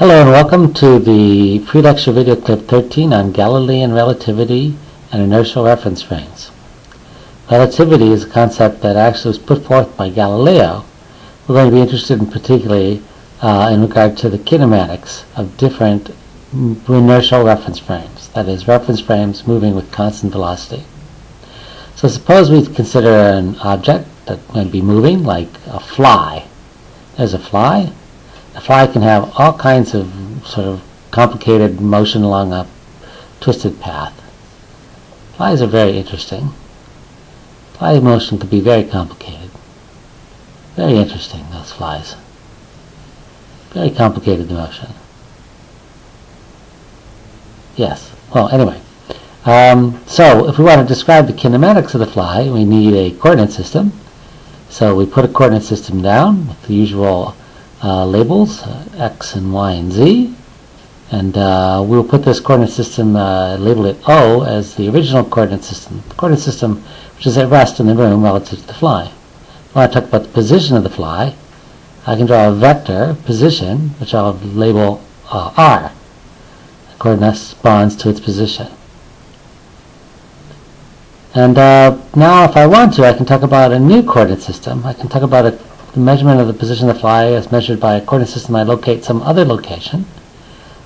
Hello and welcome to the pre-lecture video clip 13 on Galilean relativity and inertial reference frames. Relativity is a concept that actually was put forth by Galileo. We're going to be interested in particularly uh, in regard to the kinematics of different inertial reference frames, that is, reference frames moving with constant velocity. So suppose we consider an object that might be moving, like a fly. There's a fly. A fly can have all kinds of sort of complicated motion along a twisted path. Flies are very interesting. Fly motion can be very complicated. Very interesting, those flies. Very complicated motion. Yes. Well, anyway. Um, so, if we want to describe the kinematics of the fly, we need a coordinate system. So we put a coordinate system down with the usual uh, labels, uh, x and y and z. And uh, we'll put this coordinate system, uh, label it O as the original coordinate system. The coordinate system which is at rest in the room relative to the fly. When I talk about the position of the fly, I can draw a vector position, which I'll label uh, r. The coordinate to its position. And uh, now if I want to, I can talk about a new coordinate system. I can talk about a, the measurement of the position of the fly as measured by a coordinate system I locate some other location.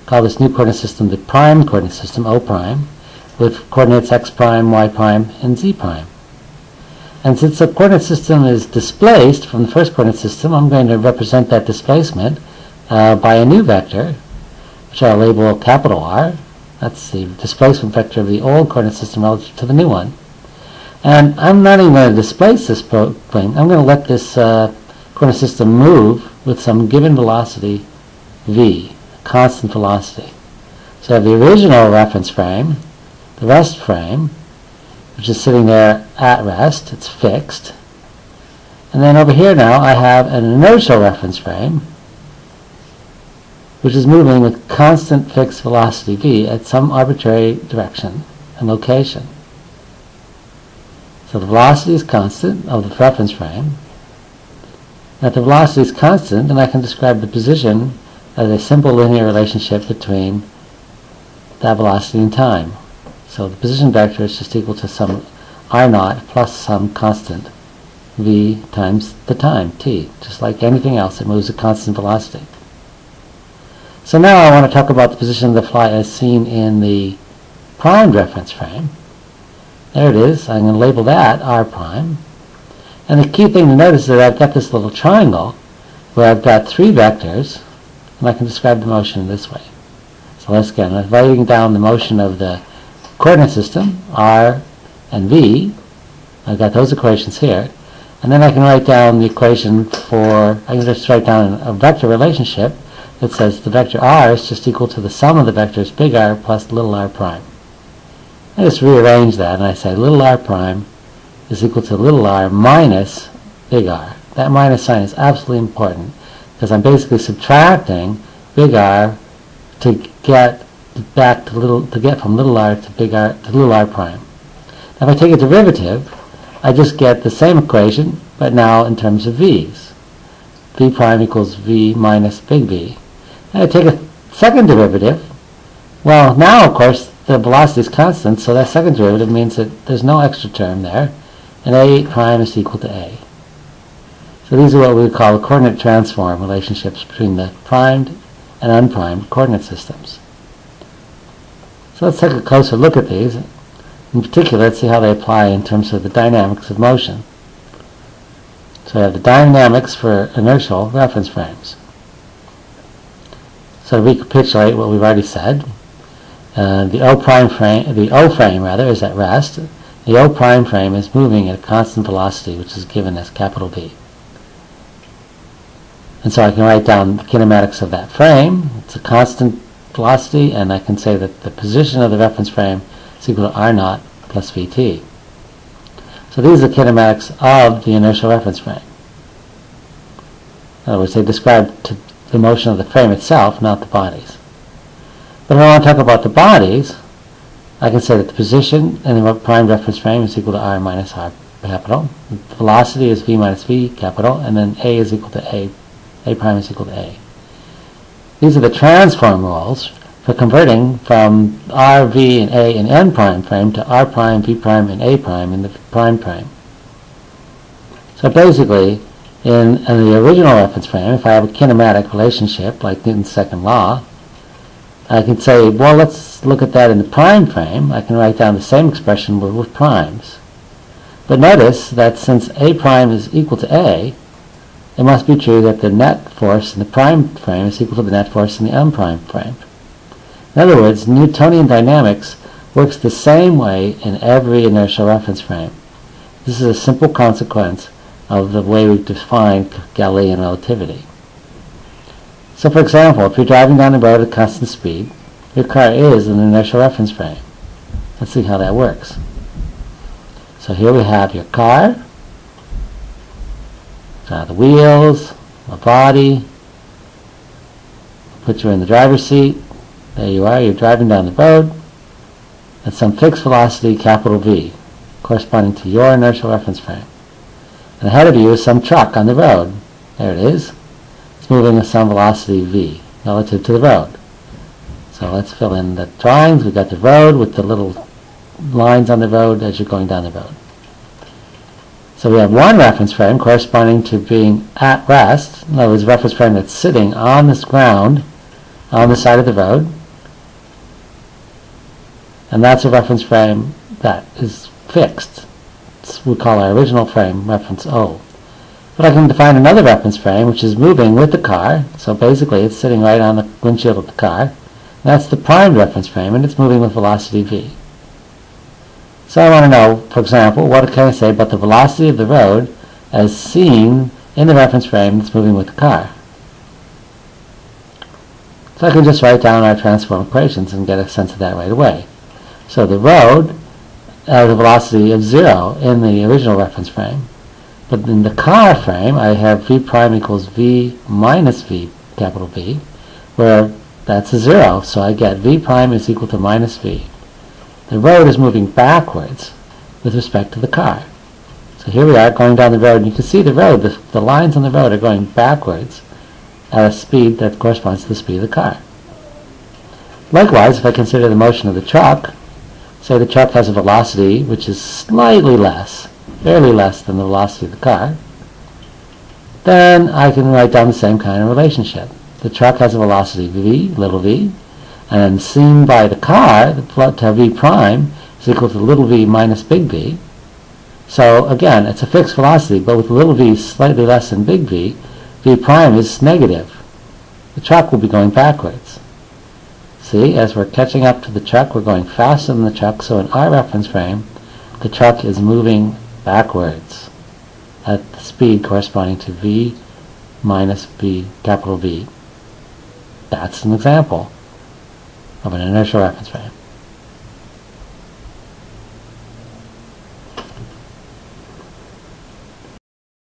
Call this new coordinate system the prime coordinate system, O prime, with coordinates x prime, y prime, and z prime. And since the coordinate system is displaced from the first coordinate system, I'm going to represent that displacement uh, by a new vector, which I'll label capital R. That's the displacement vector of the old coordinate system relative to the new one. And I'm not even going to displace this plane. I'm going to let this uh, coordinate system move with some given velocity v, constant velocity. So the original reference frame, the rest frame, which is sitting there at rest. It's fixed. And then over here now I have an inertial reference frame, which is moving with constant fixed velocity v at some arbitrary direction and location. So the velocity is constant of the reference frame. And if the velocity is constant, then I can describe the position as a simple linear relationship between that velocity and time. So the position vector is just equal to some r naught plus some constant v times the time, t, just like anything else that moves at constant velocity. So now I want to talk about the position of the fly as seen in the primed reference frame. There it is. I'm going to label that R prime. And the key thing to notice is that I've got this little triangle where I've got three vectors, and I can describe the motion this way. So let's again, I'm writing down the motion of the coordinate system, R and V. I've got those equations here. And then I can write down the equation for, I can just write down a vector relationship that says the vector R is just equal to the sum of the vectors big R plus little r prime. I just rearrange that and I say little r prime is equal to little r minus big R. That minus sign is absolutely important because I'm basically subtracting big R to get back to little to get from little r to big R to little r prime. Now if I take a derivative, I just get the same equation, but now in terms of v's. v prime equals v minus big V. And I take a second derivative. Well, now of course the velocity is constant, so that second derivative means that there's no extra term there, and a prime is equal to a. So these are what we would call coordinate transform relationships between the primed and unprimed coordinate systems. So let's take a closer look at these. In particular, let's see how they apply in terms of the dynamics of motion. So we have the dynamics for inertial reference frames. So to recapitulate what we've already said, uh, the O prime frame, the O frame rather, is at rest. The O prime frame is moving at a constant velocity, which is given as capital V. And so I can write down the kinematics of that frame. It's a constant velocity, and I can say that the position of the reference frame is equal to R naught plus Vt. So these are the kinematics of the inertial reference frame. In other words, they describe the motion of the frame itself, not the bodies. But if I want to talk about the bodies, I can say that the position in the prime reference frame is equal to r minus r capital. The velocity is v minus v capital, and then a is equal to a. a prime is equal to a. These are the transform rules for converting from r, v, and a in n prime frame to r prime, v prime, and a prime in the prime frame. So basically, in, in the original reference frame, if I have a kinematic relationship like Newton's second law, I can say, well, let's look at that in the prime frame. I can write down the same expression with, primes. But notice that since a prime is equal to a, it must be true that the net force in the prime frame is equal to the net force in the unprime frame. In other words, Newtonian dynamics works the same way in every inertial reference frame. This is a simple consequence of the way we've defined Galilean relativity. So for example, if you're driving down the road at constant speed, your car is an inertial reference frame. Let's see how that works. So here we have your car, the wheels, the body, put you in the driver's seat, there you are, you're driving down the road at some fixed velocity, capital V, corresponding to your inertial reference frame. And ahead of you is some truck on the road. There it is. It's moving at some velocity V relative to the road. So let's fill in the drawings. We've got the road with the little lines on the road as you're going down the road. So we have one reference frame corresponding to being at rest. In other words, reference frame that's sitting on this ground on the side of the road. And that's a reference frame that is fixed. It's, we call our original frame reference O. But I can define another reference frame which is moving with the car. So basically it's sitting right on the windshield of the car. That's the prime reference frame and it's moving with velocity v. So I want to know, for example, what can I say about the velocity of the road as seen in the reference frame that's moving with the car. So I can just write down our transform equations and get a sense of that right away. So the road has a velocity of zero in the original reference frame. But in the car frame, I have v prime equals v minus v, capital V, where that's a zero. So I get v prime is equal to minus v. The road is moving backwards with respect to the car. So here we are going down the road, and you can see the road, the, the lines on the road are going backwards at a speed that corresponds to the speed of the car. Likewise, if I consider the motion of the truck, say the truck has a velocity which is slightly less, barely less than the velocity of the car, then I can write down the same kind of relationship. The truck has a velocity v, little v, and seen by the car, the plot v prime is equal to little v minus big V. So again, it's a fixed velocity, but with little v slightly less than big V, V prime is negative. The truck will be going backwards. See, as we're catching up to the truck, we're going faster than the truck, so in our reference frame, the truck is moving backwards at the speed corresponding to V minus V, capital V. That's an example of an inertial reference frame.